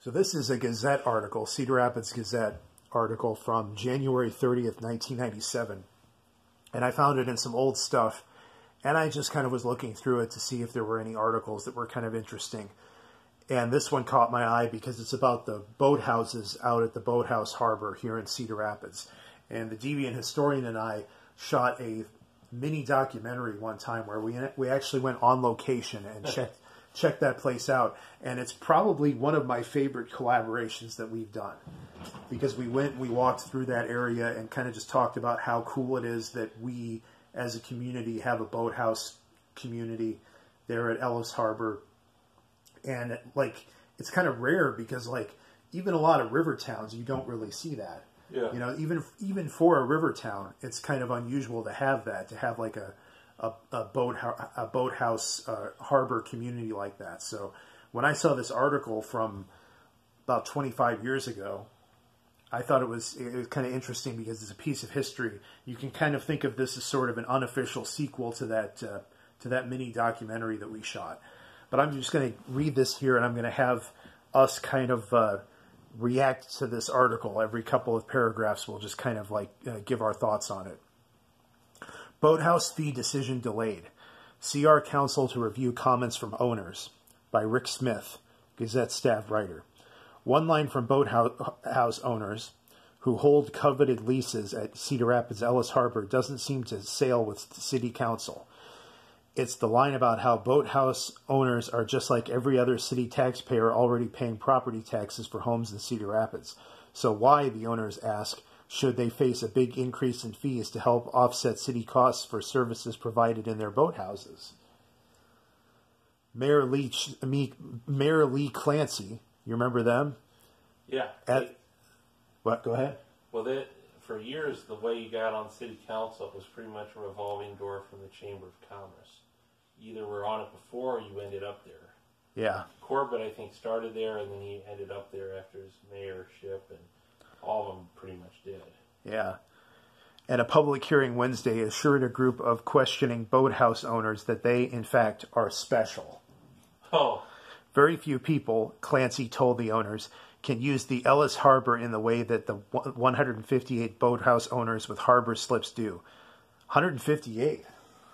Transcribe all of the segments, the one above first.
So this is a Gazette article, Cedar Rapids Gazette article from January 30th, 1997. And I found it in some old stuff. And I just kind of was looking through it to see if there were any articles that were kind of interesting. And this one caught my eye because it's about the boathouses out at the Boathouse Harbor here in Cedar Rapids. And the Deviant historian and I shot a mini documentary one time where we we actually went on location and checked checked that place out. And it's probably one of my favorite collaborations that we've done because we went, and we walked through that area and kind of just talked about how cool it is that we as a community have a boathouse community there at Ellis Harbor. And like, it's kind of rare because like, even a lot of river towns, you don't really see that. Yeah. You know, even even for a river town, it's kind of unusual to have that, to have like a a, a boat a boathouse uh, harbor community like that. So when I saw this article from about 25 years ago, I thought it was it was kind of interesting because it's a piece of history. You can kind of think of this as sort of an unofficial sequel to that uh, to that mini documentary that we shot. But I'm just going to read this here, and I'm going to have us kind of uh, react to this article every couple of paragraphs. We'll just kind of like uh, give our thoughts on it. Boathouse fee decision delayed. CR Council to review comments from owners by Rick Smith, Gazette staff writer. One line from boathouse owners who hold coveted leases at Cedar Rapids Ellis Harbor doesn't seem to sail with city council. It's the line about how boathouse owners are just like every other city taxpayer already paying property taxes for homes in Cedar Rapids. So why, the owners ask, should they face a big increase in fees to help offset city costs for services provided in their boathouses. Mayor Lee, Mayor Lee Clancey, you remember them? Yeah. At, what? Go ahead. Well, they, for years, the way you got on city council was pretty much a revolving door from the Chamber of Commerce. You either were on it before or you ended up there. Yeah. Corbett, I think, started there, and then he ended up there after his mayorship, and all of them pretty much did. Yeah. And a public hearing Wednesday assured a group of questioning boathouse owners that they, in fact, are special. Oh. Very few people, Clancey told the owners, can use the Ellis Harbor in the way that the 158 boathouse owners with harbor slips do. 158.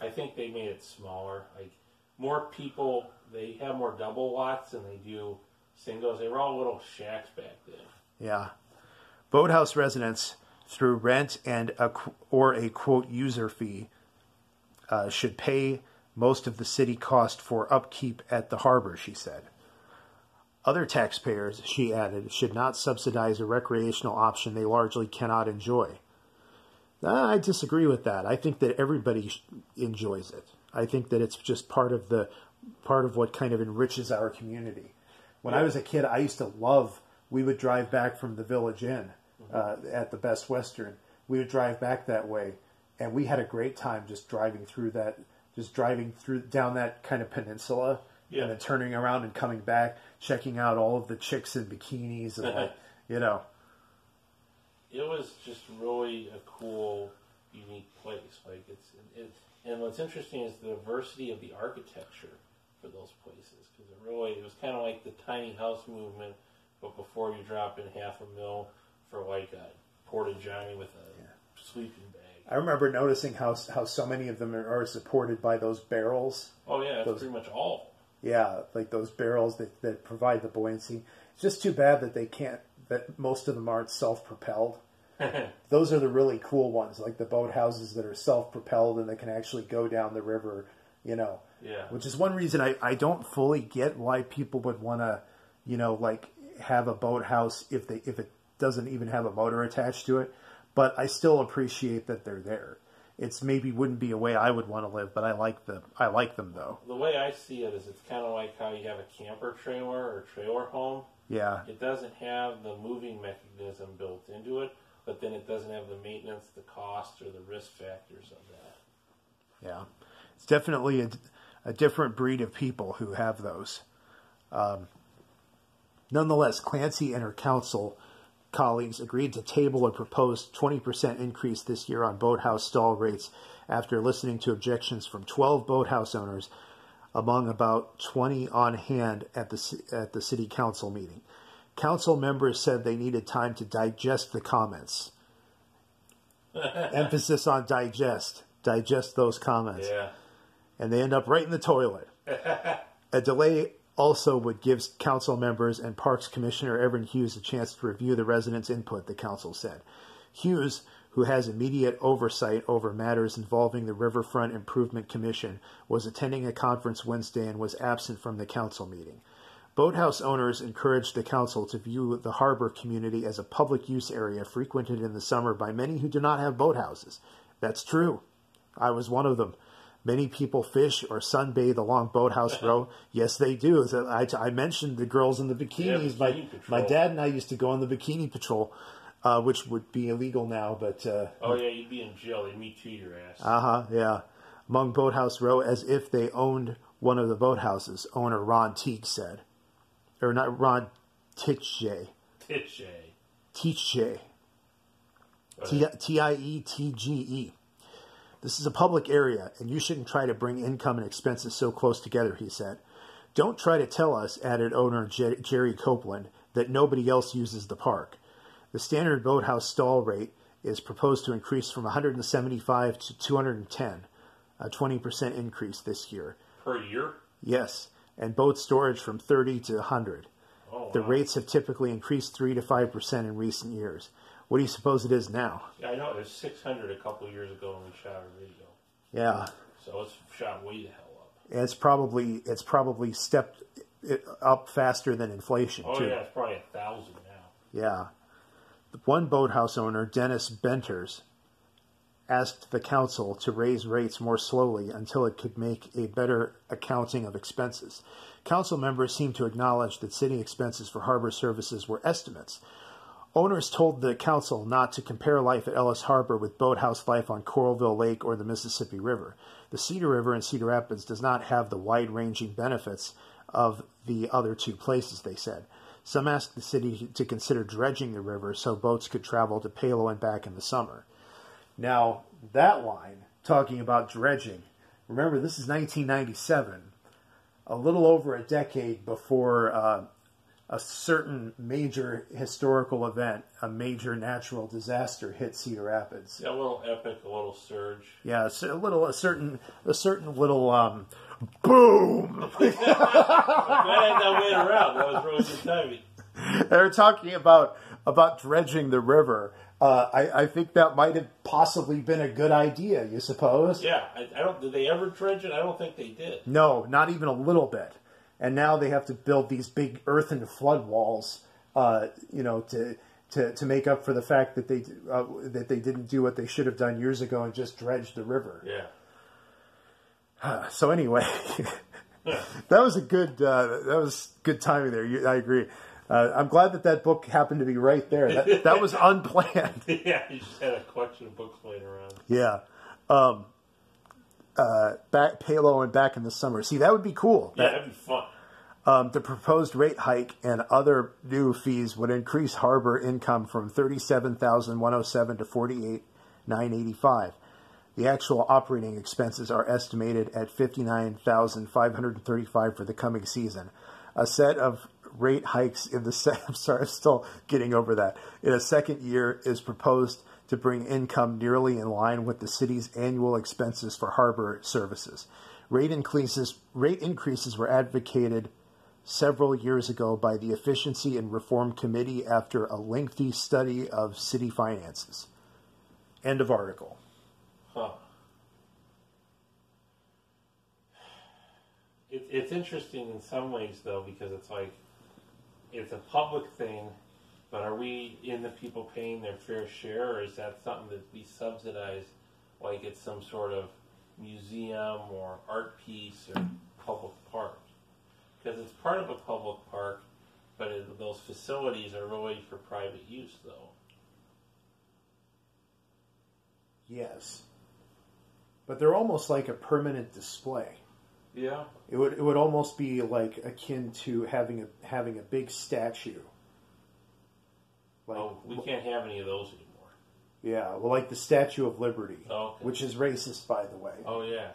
I think they made it smaller. Like more people, they have more double lots than they do singles. They were all little shacks back then. Yeah. Boathouse residents, through rent and a, or a quote user fee, uh, should pay most of the city cost for upkeep at the harbor, she said. Other taxpayers, she added, should not subsidize a recreational option they largely cannot enjoy. I disagree with that. I think that everybody enjoys it. I think that it's just part of the part of what kind of enriches our community. When I was a kid, I used to love. We would drive back from the Village Inn, uh, at the Best Western. We would drive back that way, and we had a great time just driving through that, just driving through down that kind of peninsula, Yeah. and then turning around and coming back, checking out all of the chicks in bikinis, and like, you know, It was just really a cool, unique place. Like it's, it, and what's interesting is the diversity of the architecture for those places because it really it was kind of like the tiny house movement, but before you drop in half a mil for like a porta john with a sleeping bag. I remember noticing how how so many of them are supported by those barrels. Oh yeah, that's Those- pretty much all. Yeah, like those barrels that, that provide the buoyancy. It's just too bad that they can't that most of them aren't self propelled. those are the really cool ones, like the boathouses that are self propelled and that can actually go down the river, you know. Yeah. Which is one reason I, I don't fully get why people would wanna, you know, like have a boathouse if they if it doesn't even have a motor attached to it. But I still appreciate that they're there. It's maybe wouldn't be a way I would want to live, but I like the I like them though. The way I see it is, it's kind of like how you have a camper trailer or trailer home. Yeah. It doesn't have the moving mechanism built into it, but then it doesn't have the maintenance, the cost, or the risk factors of that. Yeah, it's definitely a, a different breed of people who have those. Um, nonetheless, Clancey and her council colleagues agreed to table a proposed 20% increase this year on boathouse stall rates after listening to objections from 12 boathouse owners among about 20 on hand at the at the city council meeting. Council members said they needed time to digest the comments. Emphasis on digest. Digest those comments. Yeah. And they end up right in the toilet. a delay also would give council members and Parks Commissioner Evan Hughes a chance to review the residents' input, the council said. Hughes, who has immediate oversight over matters involving the Riverfront Improvement Commission, was attending a conference Wednesday and was absent from the council meeting. Boathouse owners encouraged the council to view the harbor community as a public use area frequented in the summer by many who do not have boathouses. That's true. I was one of them. Many people fish or sunbathe along Boathouse Row. Yes, they do. I, I mentioned the girls in the bikinis. bikini my, my dad and I used to go on the bikini patrol, uh, which would be illegal now, but uh Oh yeah, you'd be in jail. They'd meet to your ass. Uh huh, yeah. Among Boathouse Row, as if they owned one of the boathouses, owner Ron Teague said. Or not Ron Titche. Titche. Tietje. T I E T G E. This is a public area, and you shouldn't try to bring income and expenses so close together, he said. Don't try to tell us, added owner Jer- Jerry Copeland, that nobody else uses the park. The standard boathouse stall rate is proposed to increase from 175 to 210, a 20% increase this year. Per year? Yes, and boat storage from 30 to 100. Oh, The wow. rates have typically increased 3 to 5% in recent years. What do you suppose it is now? Yeah, I know it was 600 a couple years ago when we shot a video. Yeah, So it's shot way the hell up. it's probably it's probably stepped it up faster than inflation Oh too. yeah, it's probably a thousand now. Yeah. One boathouse owner, Dennis Benters, asked the council to raise rates more slowly until it could make a better accounting of expenses. Council members seemed to acknowledge that city expenses for harbor services were estimates. Owners told the council not to compare life at Ellis Harbor with boathouse life on Coralville Lake or the Mississippi River. The Cedar River in Cedar Rapids does not have the wide ranging benefits of the other two places, they said. Some asked the city to consider dredging the river so boats could travel to Palo and back in the summer. Now, that line, talking about dredging, remember this is 1997, a little over a decade before uh, a certain major historical event, a major natural disaster hit Cedar Rapids. Yeah, a little epic, a little surge. Yeah, so a little, a certain, a certain little um, boom. Had that way around. That was really good timing. They're talking about about dredging the river. Uh, I, I think that might have possibly been a good idea. You suppose? Yeah, I, I don't. Did they ever dredge it? I don't think they did. No, not even a little bit. And now they have to build these big earthen flood walls, uh, you know, to, to to make up for the fact that they uh, that they didn't do what they should have done years ago and just dredge the river. Yeah. So anyway, that was a good uh, that was good timing there. You, I agree. Uh, I'm glad that that book happened to be right there. That, that was unplanned. yeah, you just had a collection of books laying around. Yeah. Um, uh, back Palo and back in the summer. See, that would be cool. Yeah, That- that'd be fun. Um, the proposed rate hike and other new fees would increase harbor income from thirty-seven thousand one hundred seven to forty-eight nine eighty-five. The actual operating expenses are estimated at fifty-nine thousand five hundred thirty-five for the coming season. A set of rate hikes in the se- I'm sorry, I'm still getting over that. In a second year is proposed to bring income nearly in line with the city's annual expenses for harbor services. Rate increases rate increases were advocated several years ago by the Efficiency and Reform Committee after a lengthy study of city finances. End of article. Huh. It, it's interesting in some ways, though, because it's like it's a public thing, but are we in the people paying their fair share, or is that something that we subsidize, like it's some sort of museum or art piece or public park? Because it's part of a public park, but it, those facilities are really for private use, though. Yes. But they're almost like a permanent display. Yeah. It would it would almost be like akin to having a having a big statue. Like, Oh, we can't have any of those anymore. yeah, well, like the Statue of Liberty, Oh, okay. which is racist, by the way. Oh yeah.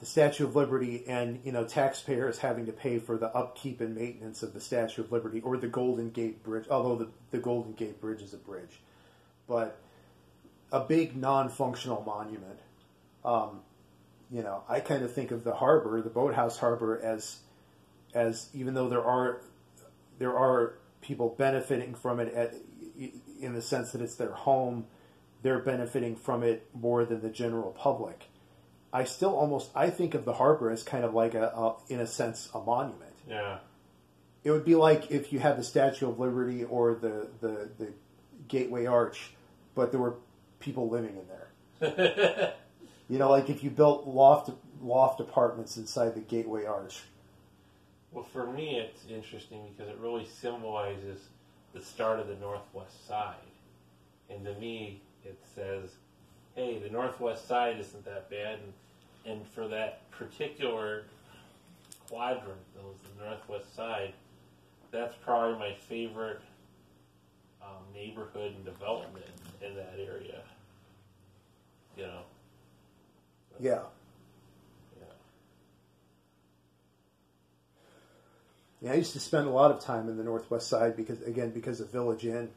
the Statue of Liberty and you know taxpayers having to pay for the upkeep and maintenance of the Statue of Liberty or the Golden Gate Bridge, although the, the Golden Gate Bridge is a bridge, but a big non-functional monument. Um, you know, I kind of think of the harbor, the boathouse harbor, as as even though there are there are people benefiting from it at, in the sense that it's their home, they're benefiting from it more than the general public. I still almost I think of the harbor as kind of like a, a in a sense a monument. Yeah. It would be like if you had the Statue of Liberty or the the, the Gateway Arch, but there were people living in there. you know, like if you built loft loft apartments inside the Gateway Arch. Well, for me, it's interesting because it really symbolizes the start of the Northwest Side. And to me, it says, hey, the Northwest Side isn't that bad. And, and for that particular quadrant, those the Northwest Side, that's probably my favorite um, neighborhood and development in that area. You know. Yeah. Yeah, I used to spend a lot of time in the Northwest Side because, again, because of Village Inn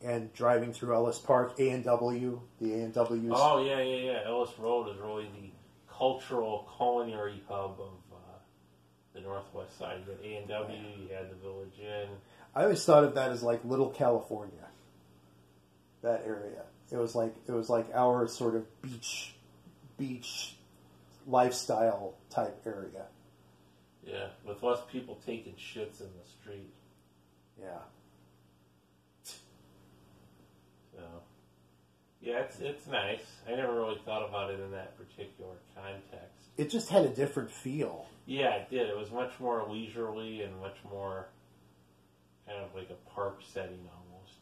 and driving through Ellis Park, A and W, the A and W. Oh yeah, yeah, yeah. Ellis Road is really the cultural culinary hub of uh, the Northwest Side. You had A and W, you had the Village Inn. I always thought of that as like Little California. That area. It was like it was like our sort of beach, beach, lifestyle type area. Yeah, with less people taking shits in the street. Yeah. So, yeah, it's it's nice. I never really thought about it in that particular context. It just had a different feel. Yeah, it did. It was much more leisurely and much more kind of like a park setting almost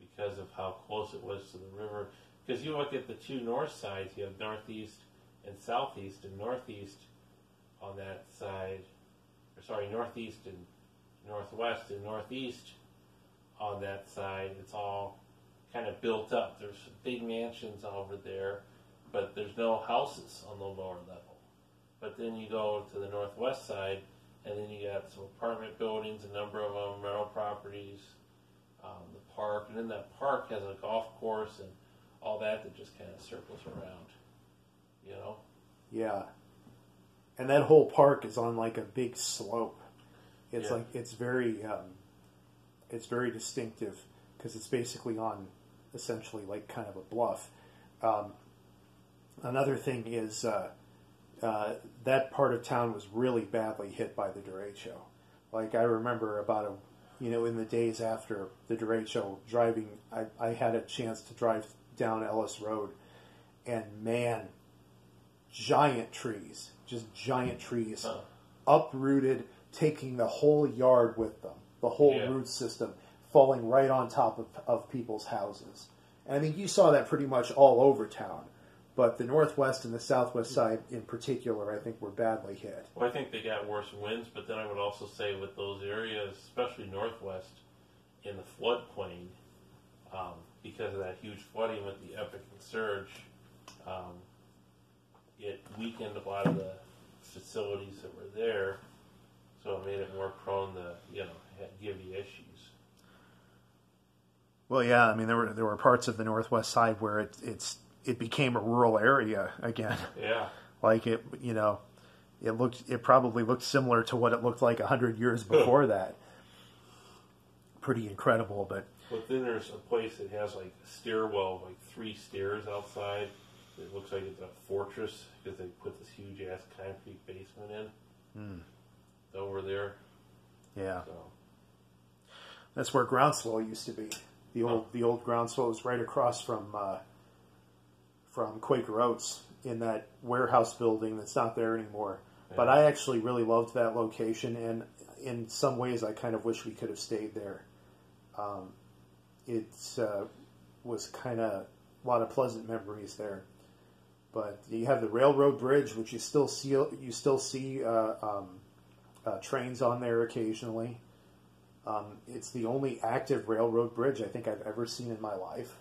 because of how close it was to the river. Because you look at the two north sides, you have northeast and southeast, and northeast on that side, or sorry, northeast and northwest and northeast on that side, it's all kind of built up. There's big mansions over there, but there's no houses on the lower level. But then you go to the northwest side, and then you got some apartment buildings, a number of them, rental properties, um, the park, and then that park has a golf course and all that that just kind of circles around. You know? Yeah. And that whole park is on like a big slope. It's Yeah. like it's very um, it's very distinctive because it's basically on essentially like kind of a bluff. Um, another thing is uh, uh, that part of town was really badly hit by the derecho. Like I remember about a you know in the days after the derecho driving, I, I had a chance to drive down Ellis Road, and man, giant trees, just giant trees, Huh. uprooted, taking the whole yard with them, the whole Yeah. root system falling right on top of, of people's houses. And I mean, you saw that pretty much all over town, but the northwest and the southwest side in particular, I think, were badly hit. Well, I think they got worse winds, but then I would also say with those areas, especially northwest, in the floodplain, um, because of that huge flooding with the epic surge, um, it weakened a lot of the facilities that were there, so it made it more prone to, you know, give you issues. Well, yeah, I mean, there were there were parts of the northwest side where it it's it became a rural area again. Yeah, like it, you know, it looked it probably looked similar to what it looked like a hundred years before that. Pretty incredible, but but then there's a place that has like a stairwell, like three stairs outside. It looks like it's a fortress because they put this huge ass concrete basement in over there. yeah, So that's where Groundswell used to be. The old the old Groundswell was right across from uh, from Quaker Oats in that warehouse building that's not there anymore. But I actually really loved that location, and in some ways, I kind of wish we could have stayed there. Um, it uh, was kind of a lot of pleasant memories there. But you have the railroad bridge, which you still see you still see uh, um, uh, trains on there occasionally. Um, it's the only active railroad bridge I think I've ever seen in my life.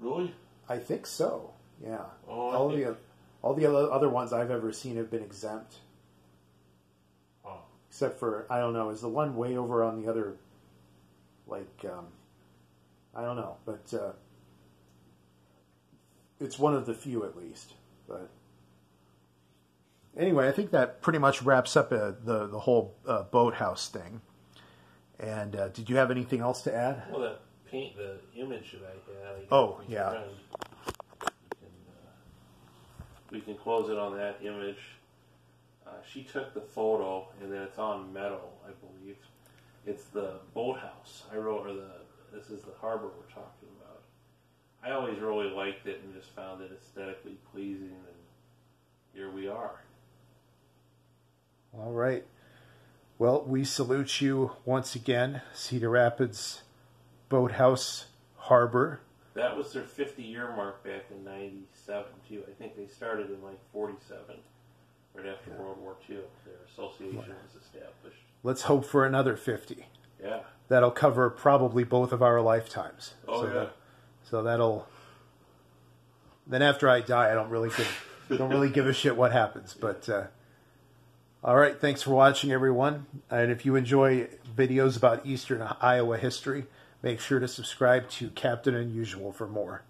really, I think so. Yeah. Oh, all the all the other other ones I've ever seen have been exempt, Oh, except for I don't know. Is the one way over on the other, like um, I don't know, but uh, it's one of the few at least. But anyway, I think that pretty much wraps up uh, the the whole uh, boathouse thing. And uh, did you have anything else to add? well, the paint, the image that I had. I Oh, yeah. friend. We can, uh, we can close it on that image. Uh, she took the photo, and then it's on metal, I believe. It's the boathouse. I wrote, or the this is the harbor we're talking about. I always really liked it and just found it aesthetically pleasing, and here we are. All right. Well, we salute you once again, Cedar Rapids Boathouse Harbor. That was their 50 year mark back in 97, too. I think they started in like 47, right after World War II. Their association was established. Let's hope for another 50. Yeah. That'll cover probably both of our lifetimes. Oh, so yeah. That, so that'll. Then after I die, I don't really give don't really give a shit what happens. But uh, all right, thanks for watching, everyone. And if you enjoy videos about Eastern Iowa history, make sure to subscribe to Captain Unusual for more.